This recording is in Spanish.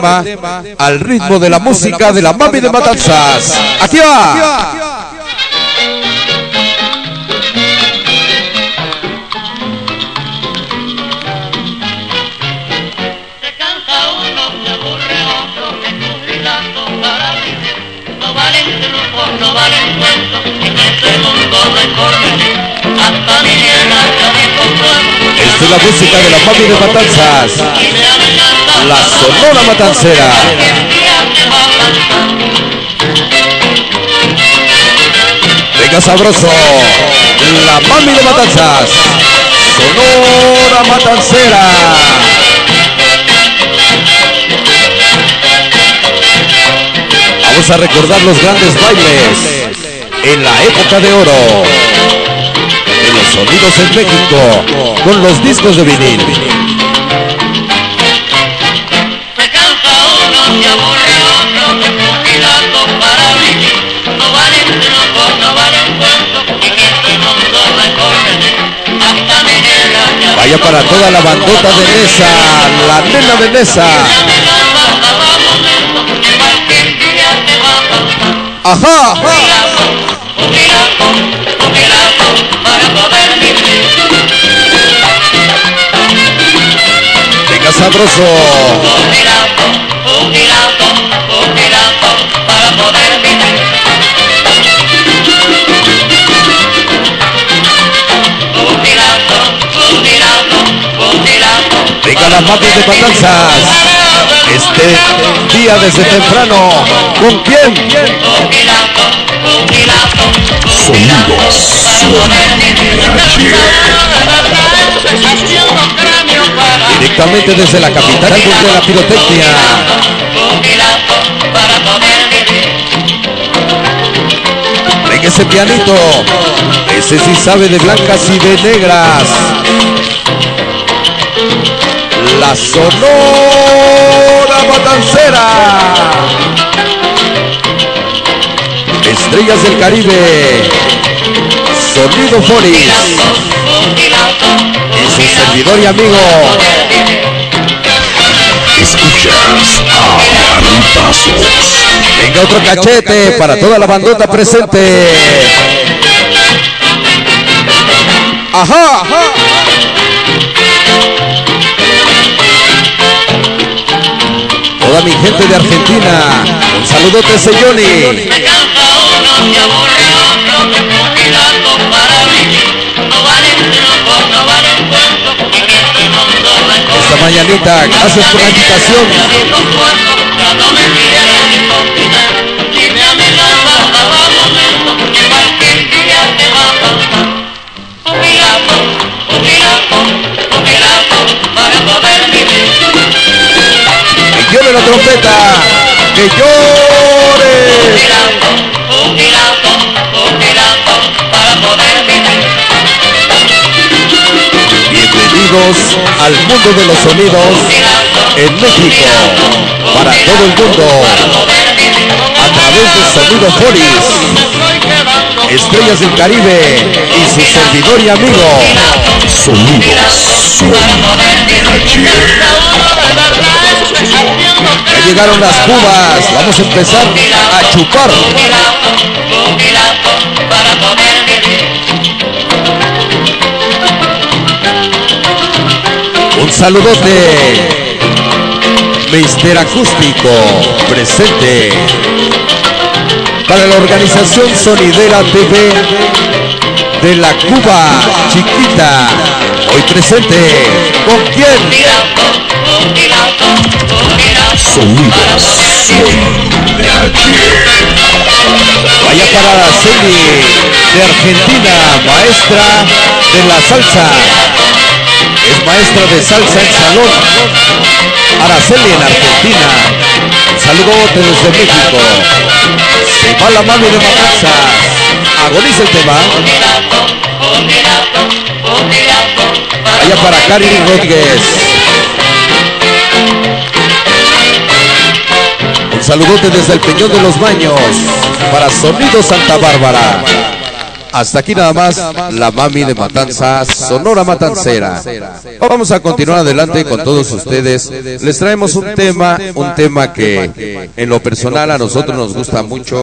tema al ritmo de la música de la mami de Matanzas. ¡Aquí va! No en este mundo. Hasta mi ya me compró. Esta es la música de la mami de Matanzas. La Sonora Matancera. Venga sabroso. La mami de Matanzas. Sonora Matancera. Vamos a recordar los grandes bailes en la época de oro. De los sonidos en México con los discos de vinil. Vaya para toda la bandota de Nesa, la nena de Nesa. Ajá. Venga sabroso. Venga las mamis de Matanzas. Este día desde temprano. ¿Con quién? Directamente desde la capital de la pirotecnia. Venga ese pianito. Ese sí sabe de blancas y de negras. La Sonora Matancera. Estrellas del Caribe. Sonido Foris. Y su servidor y amigo. Escuchas a Ripazos. Venga otro cachete para toda la bandota presente. Ajá. Mi gente de Argentina. Un saludote, Johnny. Se cansa uno, se aburre otro, que fusilando para vivir. No valen trucos, no valen cuentos, en este mundo no hay Esta mañanita, gracias por la invitación. La trompeta. Que llore. Fusilando, fusilando, fusilando, para poder vivir. Bienvenidos al mundo de los sonidos en México. Para todo el mundo. A través de Sonido Foris. Estrellas del Caribe y su servidor y amigo. Sonidos son Ya llegaron las cubas. Vamos a empezar a chupar. Un saludote. Mister Acústico presente. Para la organización Sonidera TV de la Cuba Chiquita. Hoy presente. ¿Con quién? Sonidos. Vaya para Araceli de Argentina, maestra de la salsa. Es maestra de salsa en salón. Araceli en Argentina. Un saludote desde México. Se va la mami de Matanzas. Agoniza el tema. Vaya para Cari Rodríguez. Saludote desde el Peñón de los Baños para Sonido Santa Bárbara. Hasta aquí nada más la mami de Matanzas, Sonora Matancera. Vamos a continuar adelante con todos ustedes. Les traemos un tema, un tema que en lo personal a nosotros nos gusta mucho.